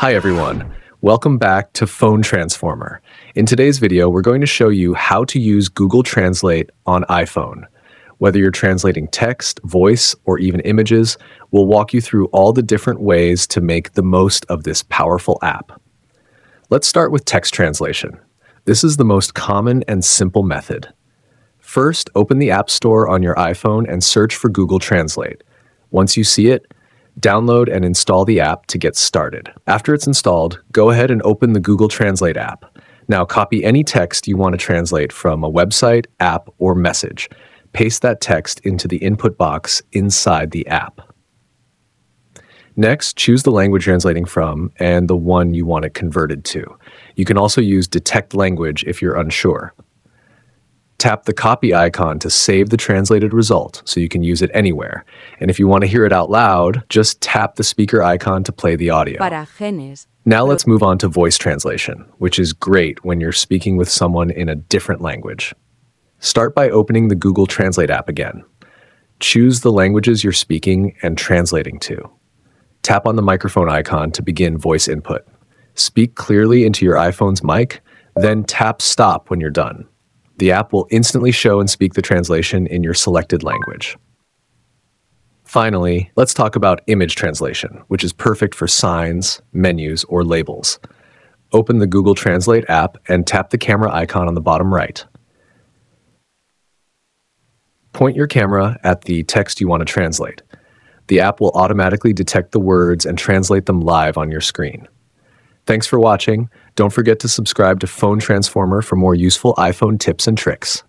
Hi everyone, welcome back to Phone Transformer. In today's video, we're going to show you how to use Google Translate on iPhone. Whether you're translating text, voice, or even images, we'll walk you through all the different ways to make the most of this powerful app. Let's start with text translation. This is the most common and simple method. First, open the App Store on your iPhone and search for Google Translate. Once you see it, download and install the app to get started. After it's installed, go ahead and open the Google Translate app. Now copy any text you want to translate from a website, app, or message. Paste that text into the input box inside the app. Next, choose the language translating from and the one you want it converted to. You can also use Detect Language if you're unsure. Tap the copy icon to save the translated result so you can use it anywhere. And if you want to hear it out loud, just tap the speaker icon to play the audio. Now let's move on to voice translation, which is great when you're speaking with someone in a different language. Start by opening the Google Translate app again. Choose the languages you're speaking and translating to. Tap on the microphone icon to begin voice input. Speak clearly into your iPhone's mic, then tap stop when you're done. The app will instantly show and speak the translation in your selected language. Finally, let's talk about image translation, which is perfect for signs, menus, or labels. Open the Google Translate app and tap the camera icon on the bottom right. Point your camera at the text you want to translate. The app will automatically detect the words and translate them live on your screen. Thanks for watching. Don't forget to subscribe to Phone Transformer for more useful iPhone tips and tricks.